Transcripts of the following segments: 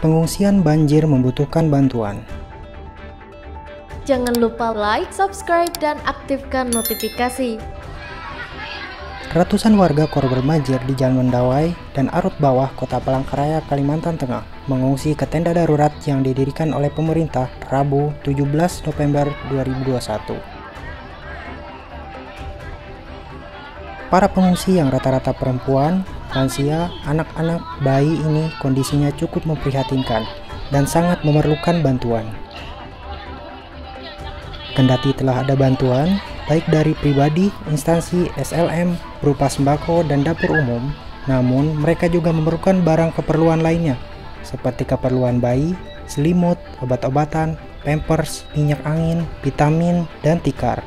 pengungsian banjir membutuhkan bantuan. Jangan lupa like, subscribe, dan aktifkan notifikasi. Ratusan warga korban banjir di Jalan Mendawai dan Arut Bawah, Kota Palangkaraya, Kalimantan Tengah mengungsi ke tenda darurat yang didirikan oleh pemerintah Rabu 17 November 2021. Para pengungsi yang rata-rata perempuan, lansia, anak-anak, bayi ini kondisinya cukup memprihatinkan dan sangat memerlukan bantuan. Kendati telah ada bantuan, baik dari pribadi, instansi, SLM, berupa sembako dan dapur umum, namun mereka juga memerlukan barang keperluan lainnya, seperti keperluan bayi, selimut, obat-obatan, pampers, minyak angin, vitamin, dan tikar.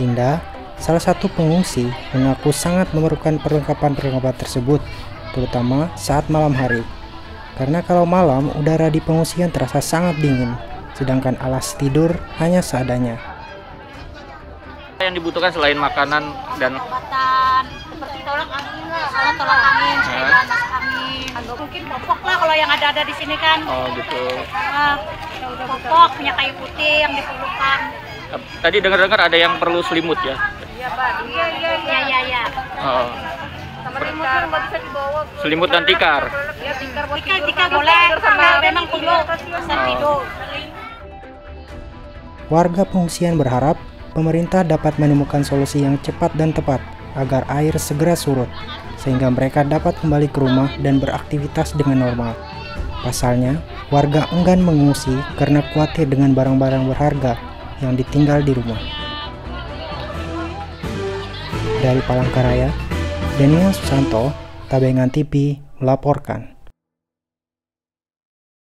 Dinda, salah satu pengungsi, mengaku sangat memerlukan perlengkapan-perlengkapan tersebut, terutama saat malam hari. Karena kalau malam, udara di pengungsian terasa sangat dingin, sedangkan alas tidur hanya seadanya. Yang dibutuhkan selain makanan dan obatan seperti tolak angin lah kalau tolak angin masak angin mungkin popok lah kalau yang ada-ada di sini kan oh gitu. Ah, popok minyak kayu putih yang diperlukan Tadi dengar-dengar ada yang perlu selimut ya. Iya pak iya iya iya iya ya. Oh. selimut kan nggak bisa dibawa Selimut dan tikar. ya tikar tikar tikar boleh kalau memang perlu Oh. tidur Warga pengungsian berharap pemerintah dapat menemukan solusi yang cepat dan tepat agar air segera surut, sehingga mereka dapat kembali ke rumah dan beraktivitas dengan normal. Pasalnya, warga enggan mengungsi karena khawatir dengan barang-barang berharga yang ditinggal di rumah. Dari Palangkaraya, Daniel Susanto, Tabengan TV melaporkan.